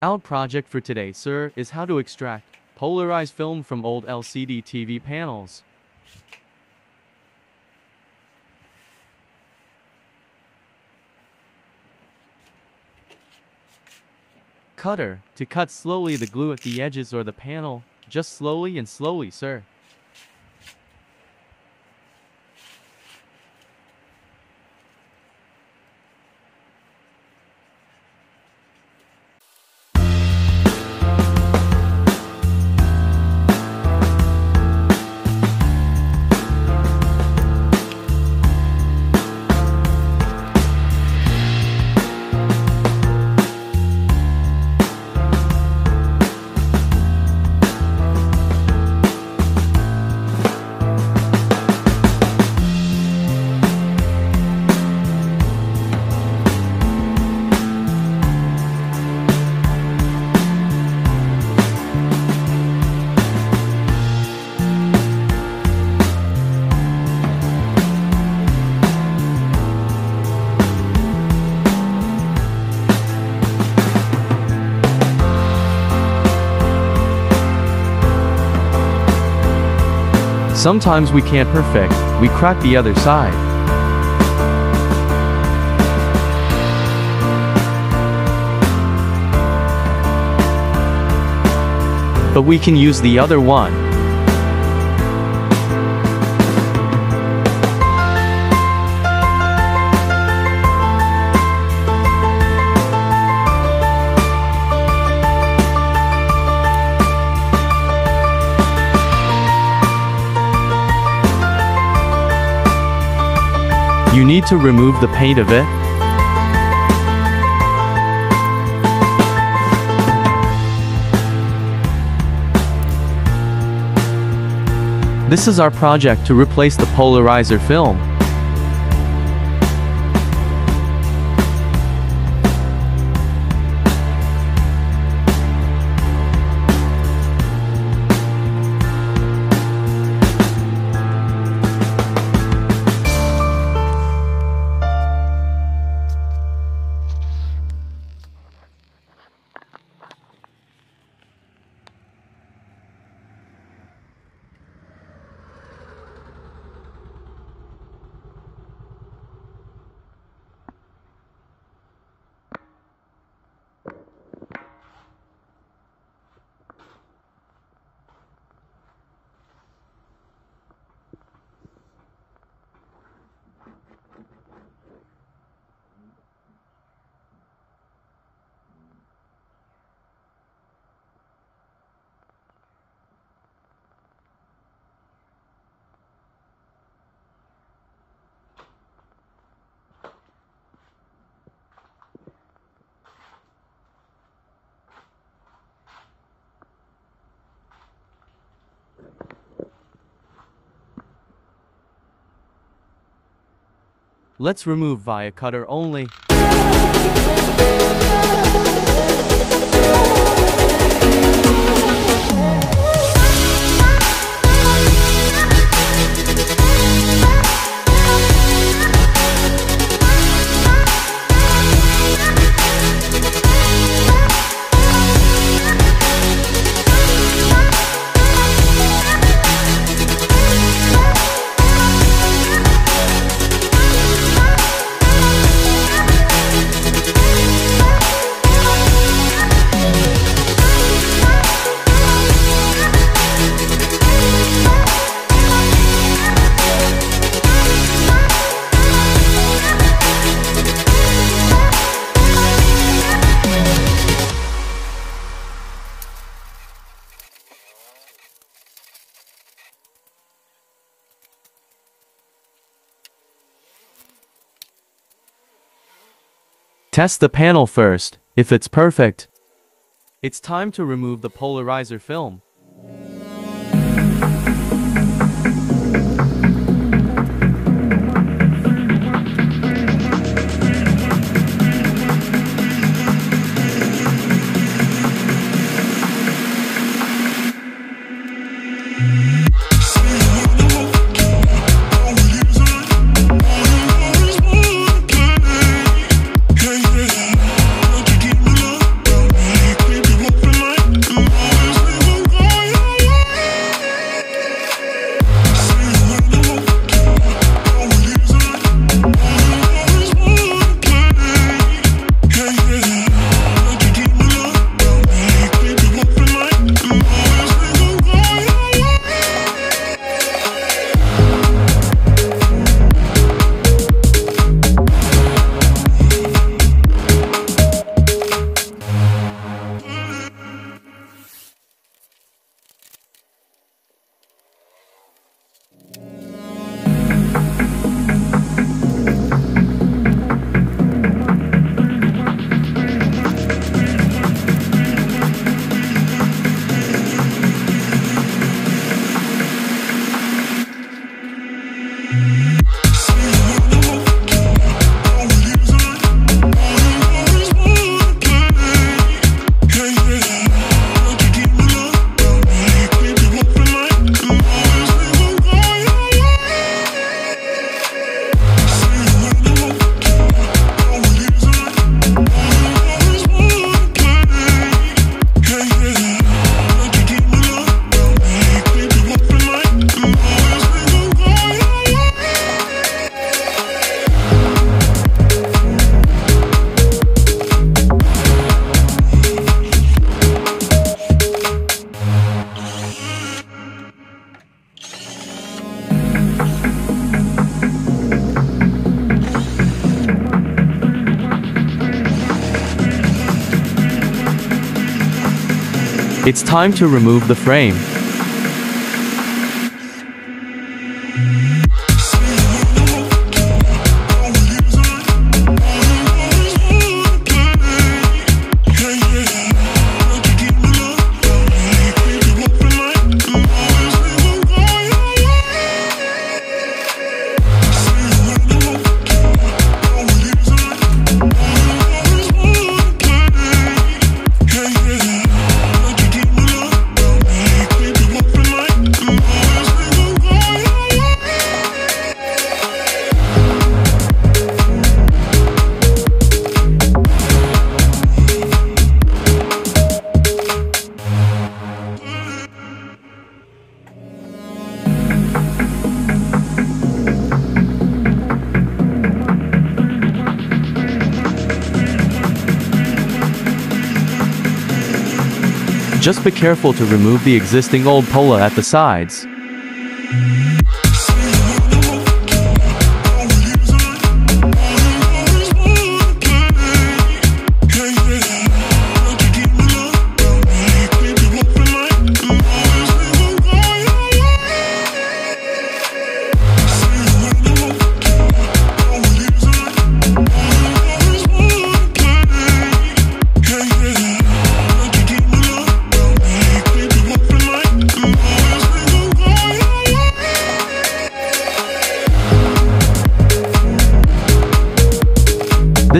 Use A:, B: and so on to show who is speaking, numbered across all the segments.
A: Our project for today, sir, is how to extract polarized film from old LCD TV panels. Cutter, to cut slowly the glue at the edges or the panel, just slowly and slowly, sir. Sometimes we can't perfect, we crack the other side. But we can use the other one. You need to remove the paint of it. This is our project to replace the polarizer film. Let's remove via cutter only. Test the panel first, if it's perfect. It's time to remove the polarizer film. It's time to remove the frame. Just be careful to remove the existing old pola at the sides.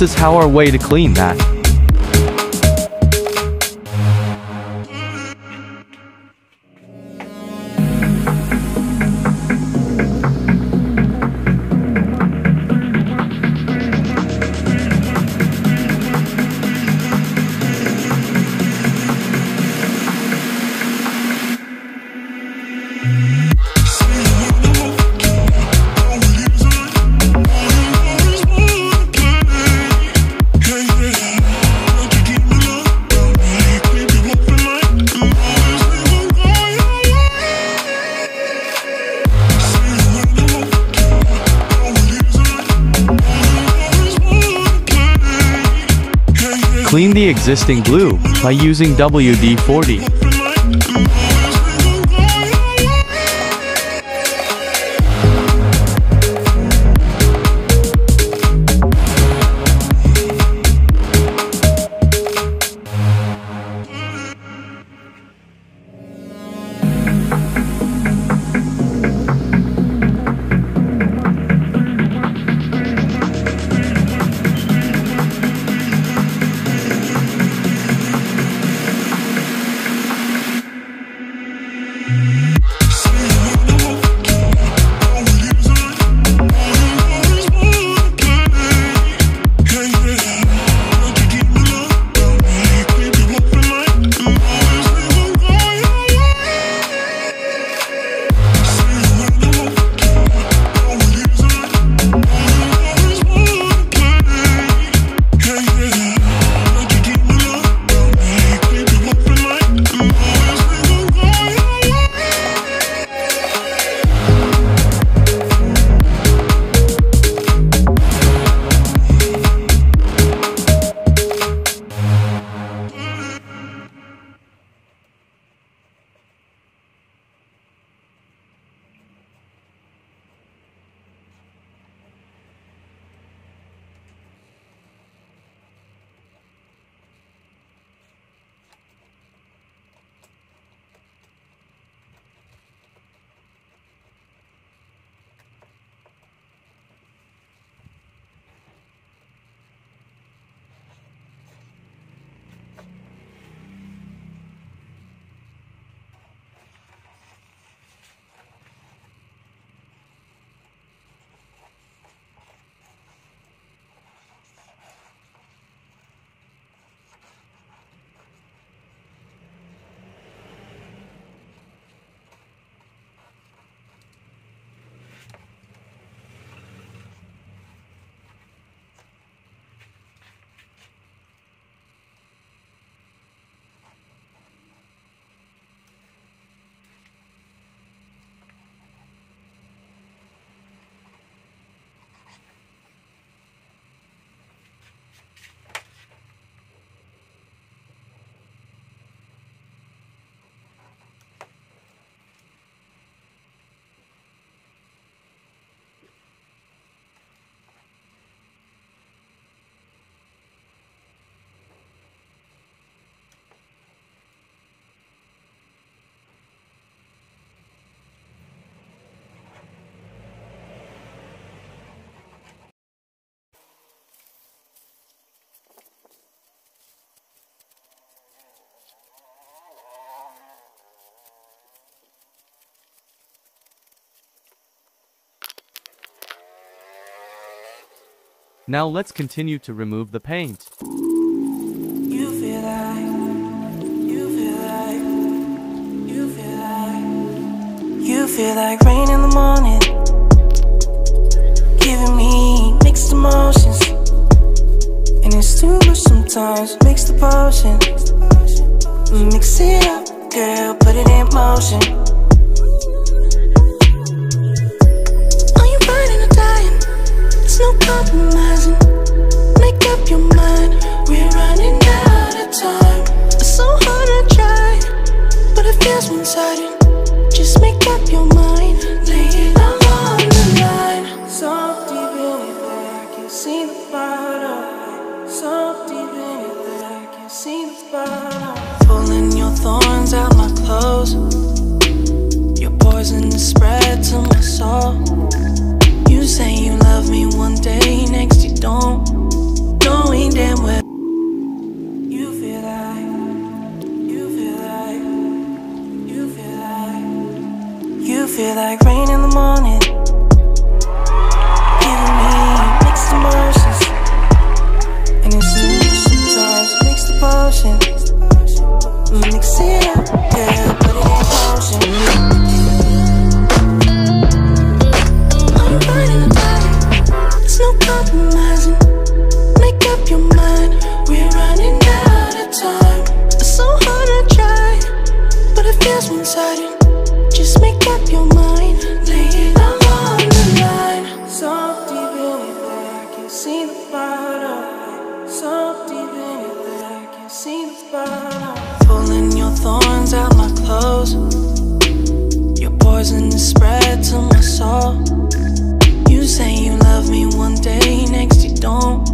A: This is how our way to clean that. The existing glue by using WD-40. Now let's continue to remove the paint.
B: You feel like, rain in the morning, giving me mixed emotions, and it's too much sometimes. Mix the potion, mix it up, girl, put it in motion. Are you or dying? There's no compromising. Feel like rain in the morning. Giving it's sometimes. Mm, mix the in you? There's no compromising. Make up your mind. We're running out of time. It's so hard to try, but it feels. Just make up your mind, on the line. So deep in it that I can see the bottom. So deep in it that I can see the bottom. Pulling your thorns out my clothes. Your poison is spread to my soul. You say you love me one day, next you don't.